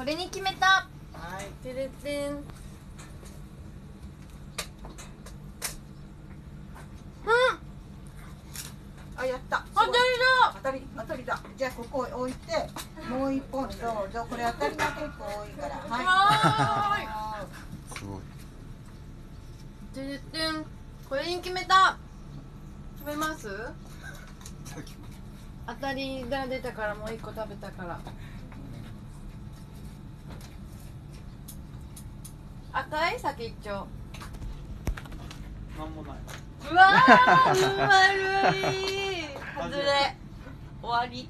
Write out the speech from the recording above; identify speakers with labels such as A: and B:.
A: これに決めた。
B: はい。
A: てれてん。うん。
B: あやった。
A: 当たりだ。
B: 当たり当たりだ。じゃあここ置いてもう一本どう。ぞこれ当たりが結構多いから。はい。
A: は
C: すごい。
A: てれてん。これに決めた。食べます？当たりが出たからもう一個食べたから赤い？先一丁
D: なんもないう
A: わー、うんまるい。外れ。終わり。